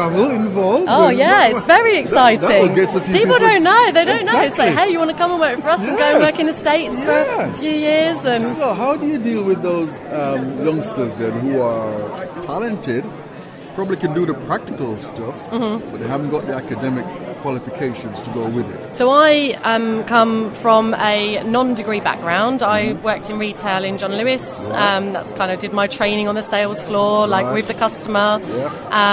travel involved. Oh and yeah, that- it's very exciting. That, get a few people people don't know. They don't know. It's like, hey, you want to come and work for us and go and work in the states for a few years and. So, how do you deal with those um, youngsters then who are talented, probably can do the practical stuff, Mm-hmm. but they haven't got the academic qualifications to go with it? So I um, come from a non-degree background. I worked in retail in John Lewis. Um, that's kind of did my training on the sales floor, like Right. with the customer. Yeah.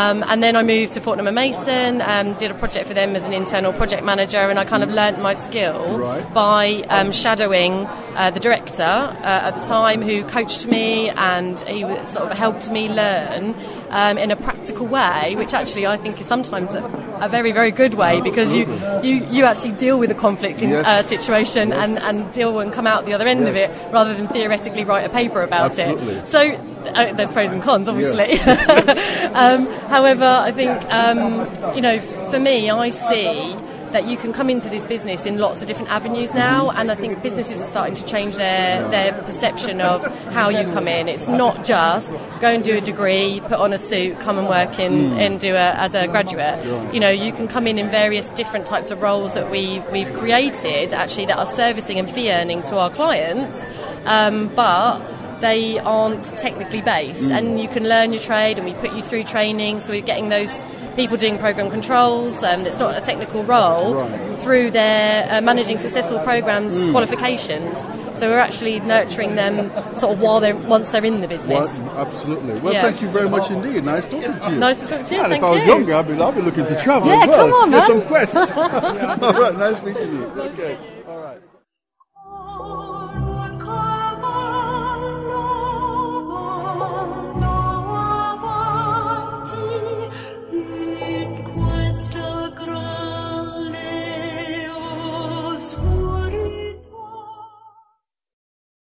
Um, and then I moved to Fortnum and Mason. Um, did a project for them as an internal project manager, and I kind of learnt my skill Right. by um, shadowing uh, the director uh, at the time, who coached me and he sort of helped me learn. Um, in a practical way, which actually I think is sometimes a, a very, very good way because you, you, you actually deal with a conflict in, Yes. uh, situation Yes. and, and deal and come out the other end of it rather than theoretically write a paper about Absolutely. it. So uh, there's pros and cons, obviously. um, however, I think um, you know, for me, I see that you can come into this business in lots of different avenues now, and I think businesses are starting to change their their perception of how you come in. It's not just go and do a degree, put on a suit, come and work in and do a as a graduate. You know, you can come in in various different types of roles that we we've created actually that are servicing and fee earning to our clients, um, but they aren't technically based and you can learn your trade and we put you through training so we're getting those people doing program controls um, that's not a technical role Right. through their uh, managing successful programs Mm. qualifications so we're actually nurturing them sort of while they're once they're in the business Well, absolutely. Well, Yeah. thank you very much indeed. Nice talking to you. Nice to talk to you, And thank if I was you. younger, I'd be, I'd be looking to travel Yeah, as well. come on, man. some quest. All right, nice meeting you. Okay, all right. crystal